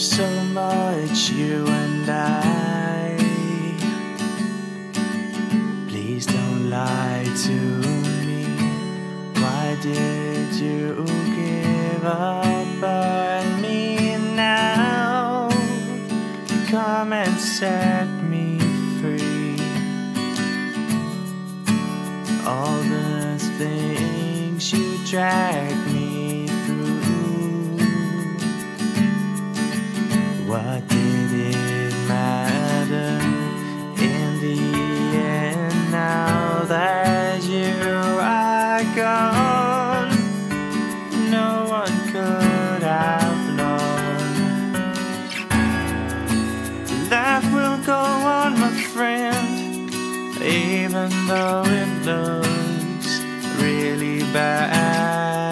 so much, you and I. Please don't lie to me. Why did you give up on me now? Come and set me free. All the things you drag Life will go on, my friend, even though it looks really bad.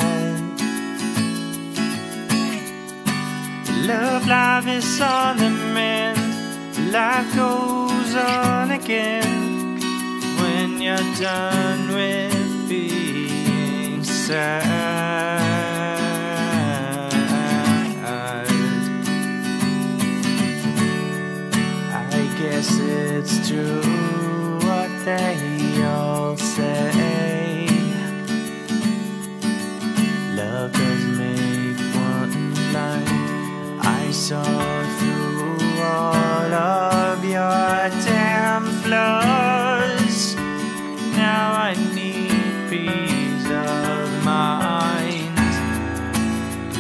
Love life is on the mend. Life goes on again when you're done with being sad. It's true what they all say. Love does make one blind. I saw through all of your damn flaws. Now I need peace of mind.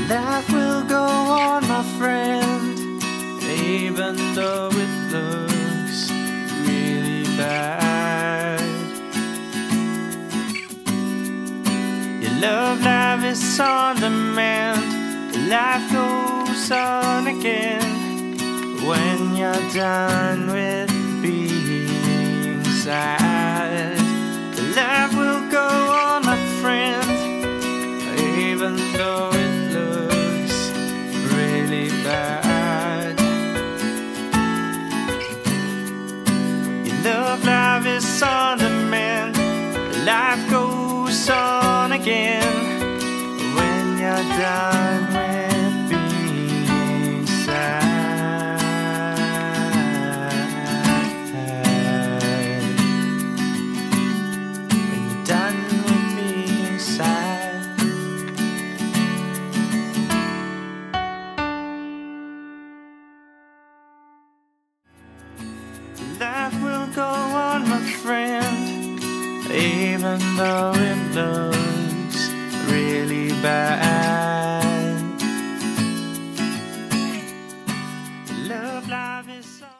Life will go on, my friend, even though it looks love life is on demand. Life goes on again when you're done with being sad. Life will go on, my friend, even though it looks really bad. Your love life is on demand. Life goes on again when you're done with being sad. When you're done with being sad. Life will go on, my friend, even though it looks really bad.